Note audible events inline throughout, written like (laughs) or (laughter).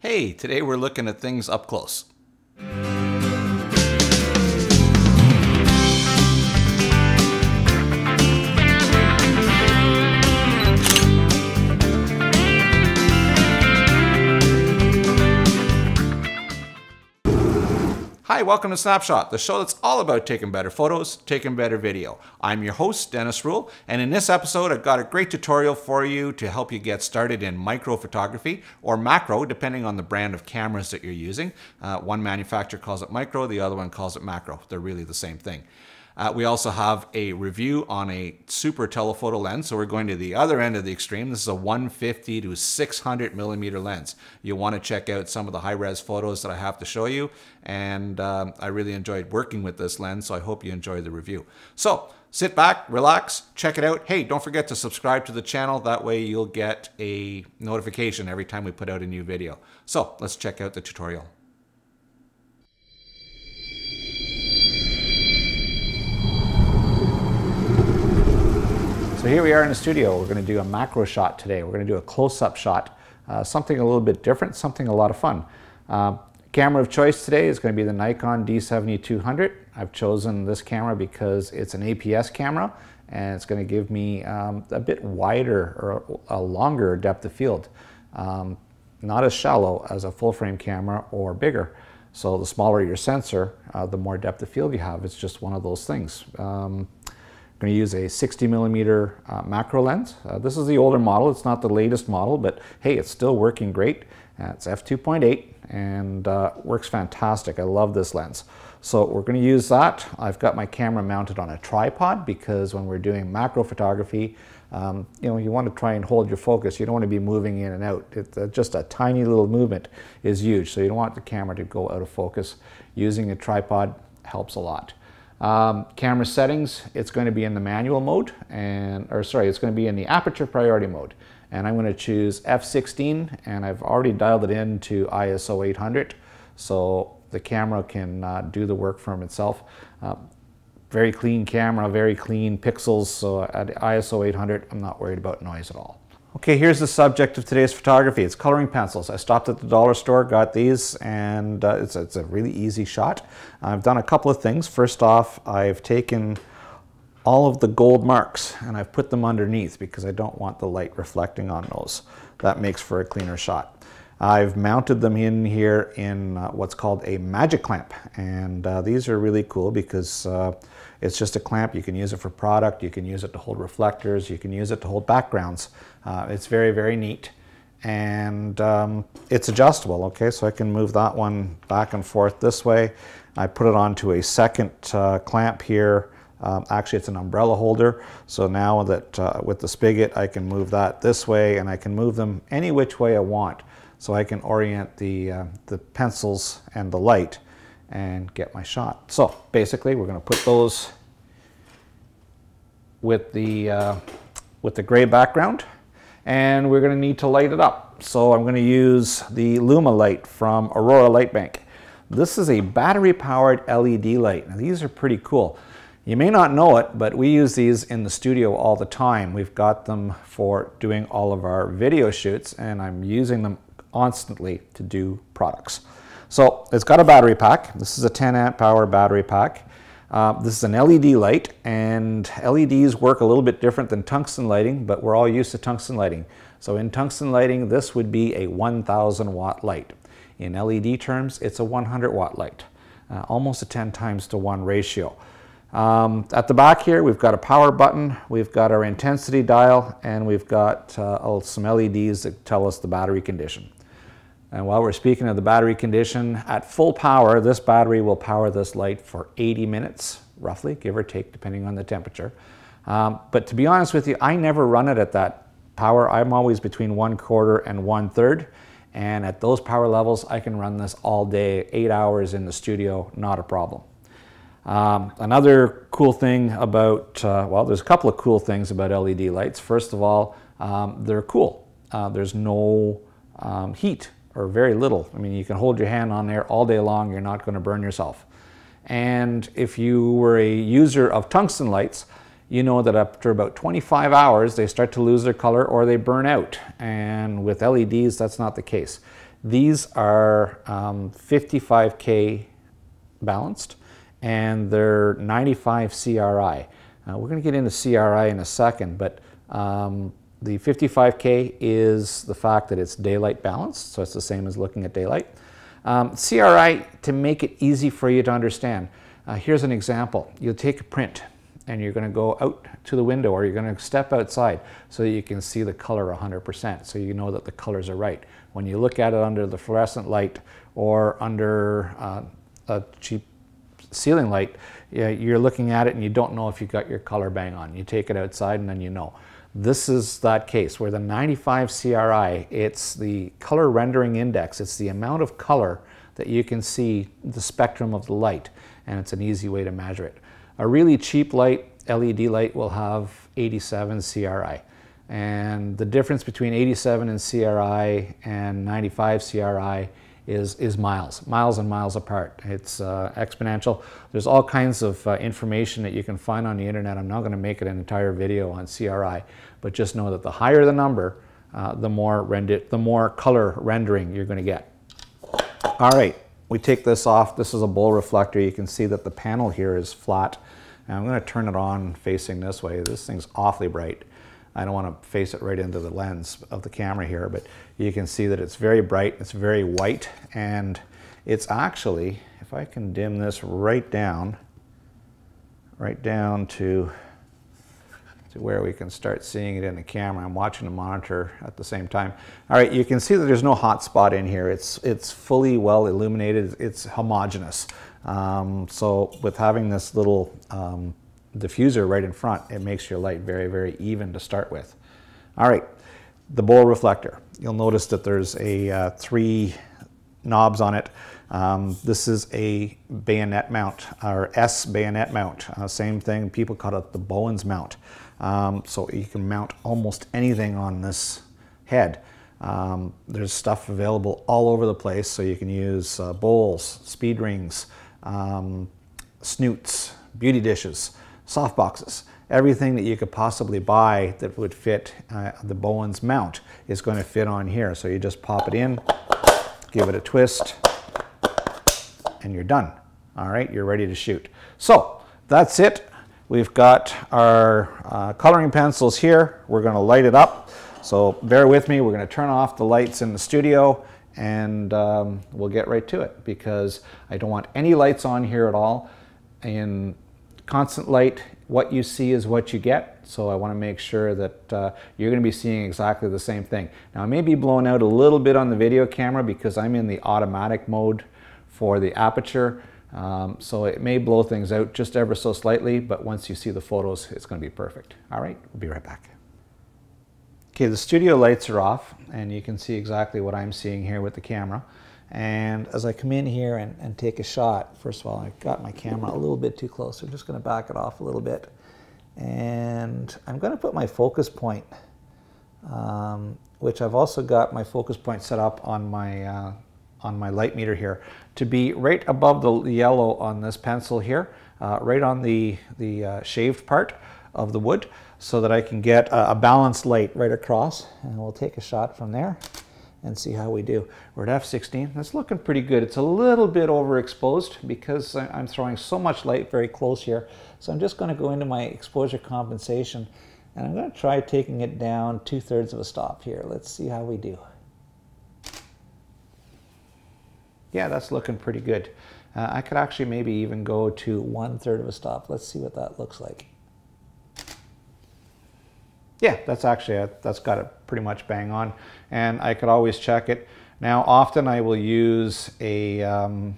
Hey, today we're looking at things up close. Hi, welcome to Snapshot, the show that's all about taking better photos, taking better video. I'm your host, Denis Rule, and in this episode, I've got a great tutorial for you to help you get started in micro photography or macro, depending on the brand of cameras that you're using. Uh, one manufacturer calls it micro, the other one calls it macro. They're really the same thing. Uh, we also have a review on a super telephoto lens. So we're going to the other end of the extreme. This is a 150 to 600 millimeter lens. You'll want to check out some of the high res photos that I have to show you. And um, I really enjoyed working with this lens, so I hope you enjoy the review. So sit back, relax, check it out. Hey, don't forget to subscribe to the channel. That way you'll get a notification every time we put out a new video. So let's check out the tutorial. So here we are in the studio. We're going to do a macro shot today. We're going to do a close-up shot, uh, something a little bit different, something a lot of fun. Uh, camera of choice today is going to be the Nikon D7200. I've chosen this camera because it's an APS camera and it's going to give me um, a bit wider or a longer depth of field. Um, not as shallow as a full frame camera or bigger. So the smaller your sensor, uh, the more depth of field you have. It's just one of those things. Um, going to use a 60 millimeter uh, macro lens. Uh, this is the older model. It's not the latest model, but hey, it's still working great. Uh, it's f2.8 and uh, works fantastic. I love this lens. So we're going to use that. I've got my camera mounted on a tripod because when we're doing macro photography, um, you know, you want to try and hold your focus. You don't want to be moving in and out. It, uh, just a tiny little movement is huge. So you don't want the camera to go out of focus. Using a tripod helps a lot. Um, camera settings, it's going to be in the manual mode, and or sorry, it's going to be in the aperture priority mode. And I'm going to choose f16, and I've already dialed it in to ISO 800, so the camera can uh, do the work for itself. Uh, very clean camera, very clean pixels, so at ISO 800, I'm not worried about noise at all. Okay, here's the subject of today's photography. It's coloring pencils. I stopped at the dollar store, got these, and uh, it's, it's, a really easy shot. I've done a couple of things. First off, I've taken all of the gold marks and I've put them underneath because I don't want the light reflecting on those. That makes for a cleaner shot. I've mounted them in here in uh, what's called a magic clamp. And uh, these are really cool because uh, it's just a clamp. You can use it for product. You can use it to hold reflectors. You can use it to hold backgrounds. Uh, it's very, very neat. And um, it's adjustable, okay? So I can move that one back and forth this way. I put it onto a second uh, clamp here. Um, actually, it's an umbrella holder. So now that uh, with the spigot, I can move that this way and I can move them any which way I want so I can orient the, uh, the pencils and the light and get my shot. So basically we're going to put those with the, uh, with the gray background and we're going to need to light it up. So I'm going to use the Luma light from Aurora Lite Bank. This is a battery powered LED light. Now these are pretty cool. You may not know it, but we use these in the studio all the time. We've got them for doing all of our video shoots and I'm using them constantly to do products. So it's got a battery pack. This is a 10 amp hour battery pack. Uh, this is an LED light and LEDs work a little bit different than tungsten lighting, but we're all used to tungsten lighting. So in tungsten lighting, this would be a 1000 watt light. In LED terms, it's a 100 watt light, uh, almost a 10 times to 1 ratio. Um, at the back here, we've got a power button, we've got our intensity dial, and we've got uh, some LEDs that tell us the battery condition. And while we're speaking of the battery condition, at full power, this battery will power this light for 80 minutes, roughly, give or take, depending on the temperature. Um, but to be honest with you, I never run it at that power. I'm always between one quarter and one third. And at those power levels, I can run this all day, eight hours in the studio, not a problem. Um, another cool thing about, uh, well, there's a couple of cool things about LED lights. First of all, um, they're cool. Uh, there's no um, heat or very little. I mean, you can hold your hand on there all day long, you're not going to burn yourself. And if you were a user of tungsten lights, you know that after about 25 hours, they start to lose their color or they burn out. And with LEDs, that's not the case. These are um, 55K balanced and they're 95 CRI. Uh, we're going to get into CRI in a second, but um, the 55K is the fact that it's daylight balanced, so it's the same as looking at daylight. Um, CRI, to make it easy for you to understand, uh, here's an example. You'll take a print and you're going to go out to the window or you're going to step outside so that you can see the color 100% so you know that the colors are right. When you look at it under the fluorescent light or under uh, a cheap ceiling light, you're looking at it and you don't know if you got your color bang on. You take it outside and then you know. This is that case where the 95 CRI, it's the color rendering index. It's the amount of color that you can see the spectrum of the light and it's an easy way to measure it. A really cheap light, LED light, will have 87 CRI. And the difference between 87 and CRI and 95 CRI is, is miles, miles and miles apart. It's uh, exponential. There's all kinds of uh, information that you can find on the internet. I'm not going to make it an entire video on CRI, but just know that the higher the number, uh, the more render, the more color rendering you're going to get. All right, we take this off. This is a bowl reflector. You can see that the panel here is flat. And I'm going to turn it on facing this way. This thing's awfully bright. I don't want to face it right into the lens of the camera here, but you can see that it's very bright, it's very white, and it's actually, if I can dim this right down, right down to, to where we can start seeing it in the camera. I'm watching the monitor at the same time. All right, you can see that there's no hot spot in here. It's, it's fully well illuminated, it's homogeneous. Um, so with having this little um, diffuser right in front, it makes your light very, very even to start with. All right, the bowl reflector. You'll notice that there's a uh, three knobs on it. Um, this is a bayonet mount, or S bayonet mount. Uh, same thing, people call it the Bowens mount. Um, so you can mount almost anything on this head. Um, there's stuff available all over the place, so you can use uh, bowls, speed rings, um, snoots, beauty dishes, soft boxes. Everything that you could possibly buy that would fit uh, the Bowens mount is going to fit on here. So you just pop it in, give it a twist, and you're done. All right, you're ready to shoot. So that's it. We've got our uh, coloring pencils here. We're going to light it up. So bear with me. We're going to turn off the lights in the studio and um, we'll get right to it because I don't want any lights on here at all. In constant light, what you see is what you get. So I want to make sure that uh, you're going to be seeing exactly the same thing. Now I may be blown out a little bit on the video camera because I'm in the automatic mode for the aperture. Um, so it may blow things out just ever so slightly, but once you see the photos, it's going to be perfect. All right, we'll be right back. Okay, the studio lights are off and you can see exactly what I'm seeing here with the camera. And as I come in here and, and take a shot, first of all, I got my camera a little bit too close. I'm just going to back it off a little bit. And I'm going to put my focus point, um, which I've also got my focus point set up on my, uh, on my light meter here, to be right above the yellow on this pencil here, uh, right on the, the uh, shaved part of the wood, so that I can get a, a balanced light right across. And we'll take a shot from there and see how we do. We're at f16. That's looking pretty good. It's a little bit overexposed because I'm throwing so much light very close here. So I'm just going to go into my exposure compensation and I'm going to try taking it down two-thirds of a stop here. Let's see how we do. Yeah, that's looking pretty good. Uh, I could actually maybe even go to one-third of a stop. Let's see what that looks like. Yeah, that's actually, a, that's got it pretty much bang on. And I could always check it. Now, often I will use a, um,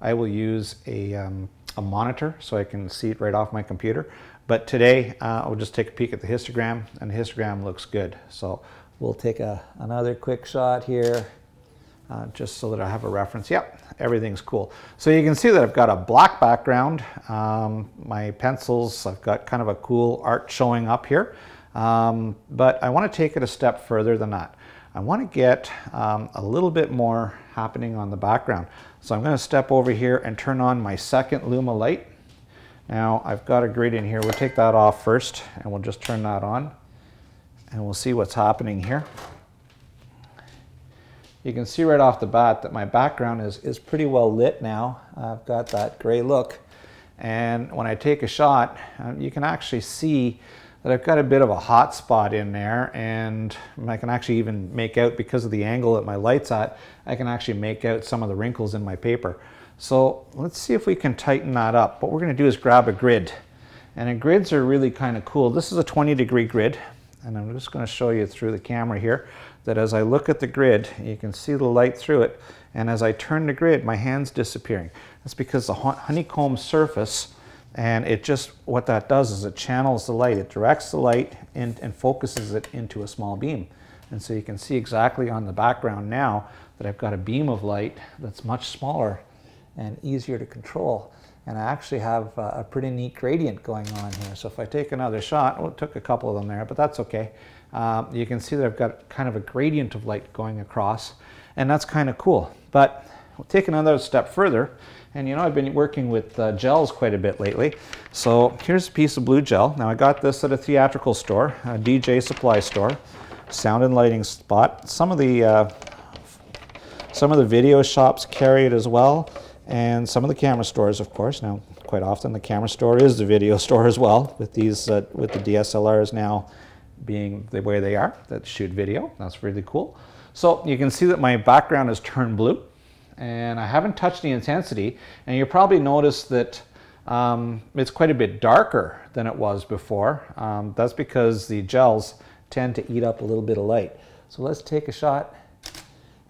I will use a, um, a monitor so I can see it right off my computer. But today uh, I'll just take a peek at the histogram and the histogram looks good. So we'll take a, another quick shot here uh, just so that I have a reference. Yep, everything's cool. So you can see that I've got a black background. Um, my pencils, I've got kind of a cool art showing up here. Um, but I want to take it a step further than that. I want to get um, a little bit more happening on the background. So I'm going to step over here and turn on my second Luma light. Now I've got a gradient here. We'll take that off first and we'll just turn that on and we'll see what's happening here. You can see right off the bat that my background is, is pretty well lit now. I've got that gray look. And when I take a shot, um, you can actually see that I've got a bit of a hot spot in there and I can actually even make out, because of the angle that my light's at, I can actually make out some of the wrinkles in my paper. So let's see if we can tighten that up. What we're gonna do is grab a grid. And grids are really kind of cool. This is a 20 degree grid and I'm just gonna show you through the camera here that as I look at the grid, you can see the light through it. And as I turn the grid, my hand's disappearing. That's because the honeycomb surface and it just, what that does is it channels the light. It directs the light in, and focuses it into a small beam. And so you can see exactly on the background now that I've got a beam of light that's much smaller and easier to control. And I actually have a pretty neat gradient going on here. So if I take another shot, well, it took a couple of them there, but that's okay. Um, you can see that I've got kind of a gradient of light going across, and that's kind of cool. But we'll take another step further and you know, I've been working with uh, gels quite a bit lately. So here's a piece of blue gel. Now I got this at a theatrical store, a DJ supply store, sound and lighting spot. Some of the uh, some of the video shops carry it as well, and some of the camera stores, of course. Now, quite often the camera store is the video (laughs) store as well, with these uh, with the DSLRs now being the way they are that shoot video. That's really cool. So you can see that my background is turned blue and I haven't touched the intensity and you probably notice that um, it's quite a bit darker than it was before. Um, that's because the gels tend to eat up a little bit of light. So let's take a shot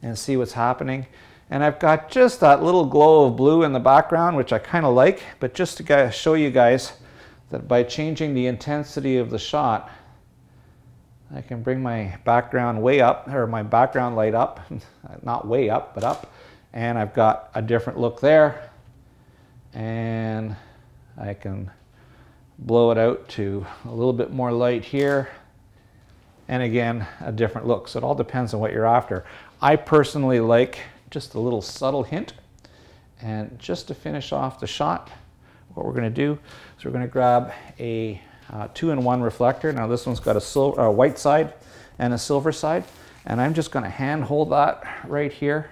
and see what's happening. And I've got just that little glow of blue in the background, which I kind of like, but just to show you guys that by changing the intensity of the shot, I can bring my background way up, or my background light up, (laughs) not way up, but up, and I've got a different look there. And I can blow it out to a little bit more light here. And again a different look. So it all depends on what you're after. I personally like just a little subtle hint. And just to finish off the shot what we're going to do is we're going to grab a uh, two-in-one reflector. Now this one's got a silver, uh, white side and a silver side. And I'm just going to hand hold that right here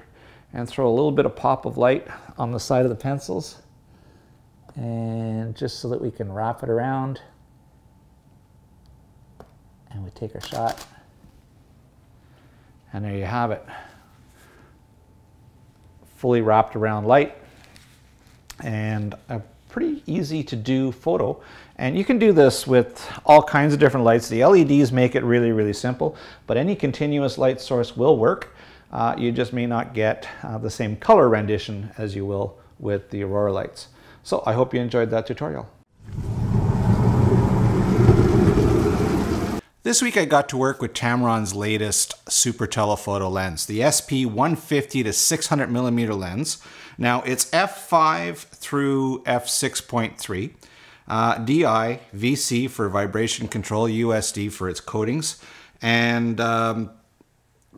and throw a little bit of pop of light on the side of the pencils. And just so that we can wrap it around. And we take our shot. And there you have it. Fully wrapped around light. And a pretty easy to do photo and you can do this with all kinds of different lights the LEDs make it really really simple but any continuous light source will work uh, you just may not get uh, the same color rendition as you will with the Aurora lights. So I hope you enjoyed that tutorial. This week I got to work with Tamron's latest super telephoto lens, the SP 150 to 600 millimeter lens. Now it's f5 through f6.3, uh, DI, VC for vibration control, USD for its coatings, and um,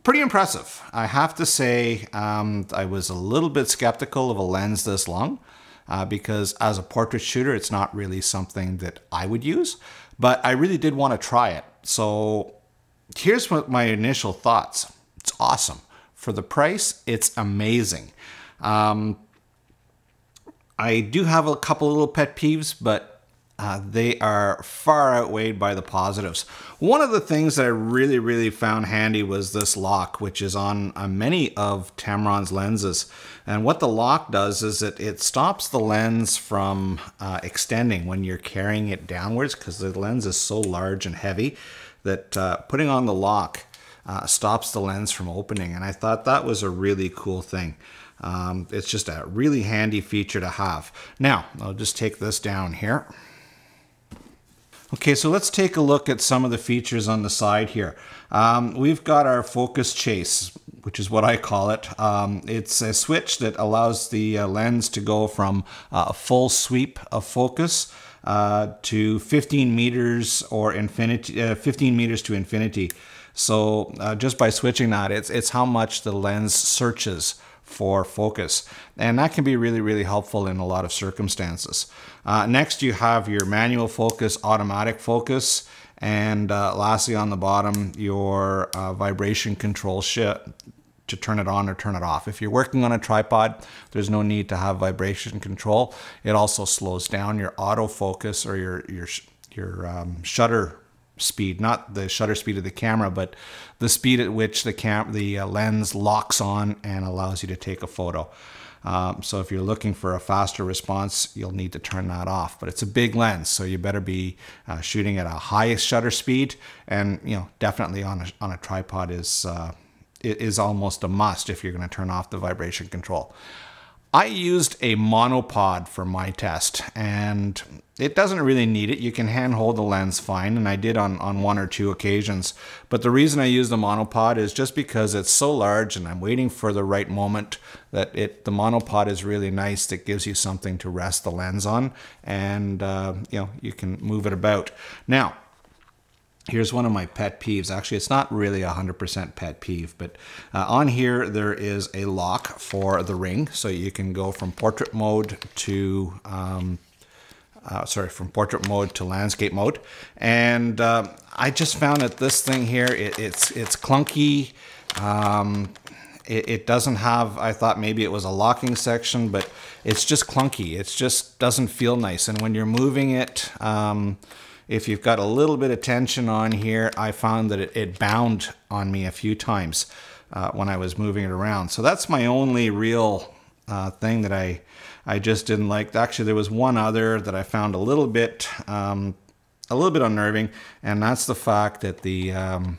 pretty impressive. I have to say, um, I was a little bit skeptical of a lens this long uh, because as a portrait shooter, it's not really something that I would use, but I really did want to try it. So here's what my initial thoughts. It's awesome. For the price, it's amazing. Um, I do have a couple little pet peeves, but uh, they are far outweighed by the positives. One of the things that I really, really found handy was this lock, which is on uh, many of Tamron's lenses. And what the lock does is it, it stops the lens from uh, extending when you're carrying it downwards because the lens is so large and heavy that uh, putting on the lock uh, stops the lens from opening. And I thought that was a really cool thing. Um, it's just a really handy feature to have. Now, I'll just take this down here. Okay, so let's take a look at some of the features on the side here. Um, we've got our focus chase, which is what I call it. Um, it's a switch that allows the uh, lens to go from uh, a full sweep of focus uh, to 15 meters or infinity, uh, 15 meters to infinity. So uh, just by switching that, it's, it's how much the lens searches for focus. And that can be really, really helpful in a lot of circumstances. Uh, next, you have your manual focus, automatic focus, and uh, lastly on the bottom, your uh, vibration control to turn it on or turn it off. If you're working on a tripod, there's no need to have vibration control. It also slows down your autofocus or your your your um, shutter speed, not the shutter speed of the camera, but the speed at which the cam the uh, lens locks on and allows you to take a photo. Um, so if you're looking for a faster response, you'll need to turn that off. But it's a big lens, so you better be uh, shooting at a high shutter speed, and you know definitely on a on a tripod is uh, is almost a must if you're going to turn off the vibration control. I used a monopod for my test and it doesn't really need it. You can hand hold the lens fine and I did on, on one or two occasions. But the reason I use the monopod is just because it's so large and I'm waiting for the right moment that it the monopod is really nice. It gives you something to rest the lens on and uh, you know you can move it about. Now Here's one of my pet peeves. Actually, it's not really a 100% pet peeve, but uh, on here there is a lock for the ring. So you can go from portrait mode to, um, uh, sorry, from portrait mode to landscape mode. And uh, I just found that this thing here, it, it's, it's clunky. Um, it, it, doesn't have, I thought maybe it was a locking section, but it's just clunky. It just doesn't feel nice. And when you're moving it, um, if you've got a little bit of tension on here, I found that it, it bound on me a few times uh, when I was moving it around. So that's my only real uh, thing that I, I just didn't like. Actually, there was one other that I found a little bit, um, a little bit unnerving, and that's the fact that the, um,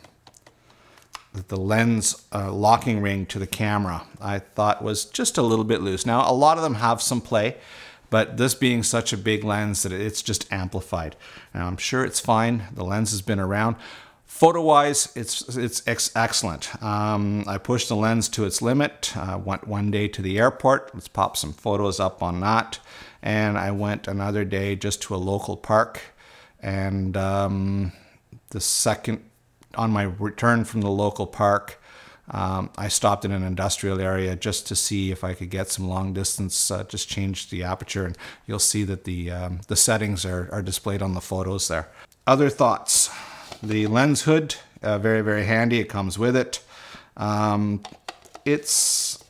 that the lens uh, locking ring to the camera I thought was just a little bit loose. Now, a lot of them have some play, but this being such a big lens that it's just amplified. Now I'm sure it's fine. The lens has been around. Photo-wise, it's it's ex excellent. Um, I pushed the lens to its limit. Uh, went one day to the airport. Let's pop some photos up on that. And I went another day just to a local park. And um, the second, on my return from the local park, um, I stopped in an industrial area just to see if I could get some long distance, uh, just change the aperture and you'll see that the, um, the settings are, are displayed on the photos there. Other thoughts, the lens hood, uh, very, very handy. It comes with it. Um, it's,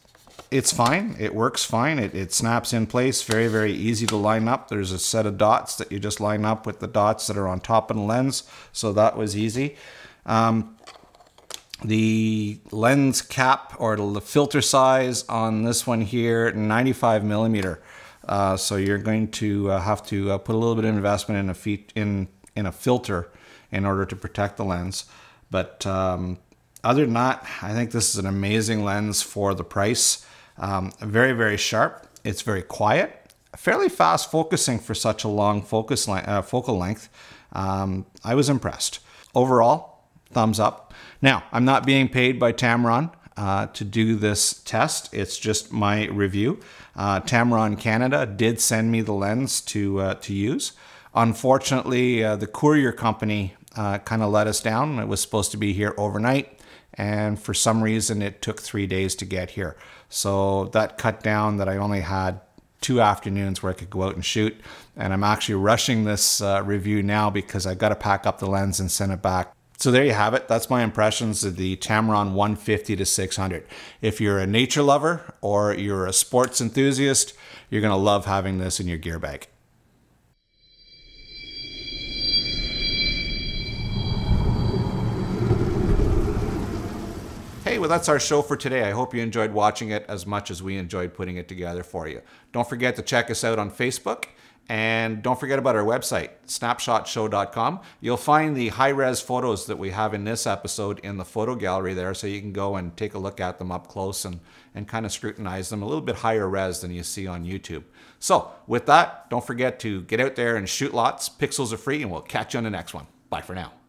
it's fine. It works fine. It, it snaps in place. Very, very easy to line up. There's a set of dots that you just line up with the dots that are on top of the lens. So that was easy. Um, the lens cap or the filter size on this one here, 95 millimeter. Uh, so you're going to uh, have to uh, put a little bit of investment in a feet in in a filter in order to protect the lens. But um, other than that, I think this is an amazing lens for the price. Um, very very sharp. It's very quiet, fairly fast focusing for such a long focus uh, focal length. Um, I was impressed. Overall, thumbs up. Now, I'm not being paid by Tamron uh, to do this test. It's just my review. Uh, Tamron Canada did send me the lens to, uh, to use. Unfortunately, uh, the courier company uh, kind of let us down. It was supposed to be here overnight, and for some reason, it took three days to get here. So that cut down that I only had two afternoons where I could go out and shoot. And I'm actually rushing this uh, review now because I got to pack up the lens and send it back so there you have it. That's my impressions of the Tamron 150 to 600. If you're a nature lover or you're a sports enthusiast, you're going to love having this in your gear bag. Hey, well, that's our show for today. I hope you enjoyed watching it as much as we enjoyed putting it together for you. Don't forget to check us out on Facebook and don't forget about our website, snapshotshow.com. You'll find the high res photos that we have in this episode in the photo gallery there, so you can go and take a look at them up close and, and kind of scrutinize them a little bit higher res than you see on YouTube. So, with that, don't forget to get out there and shoot lots. Pixels are free, and we'll catch you on the next one. Bye for now.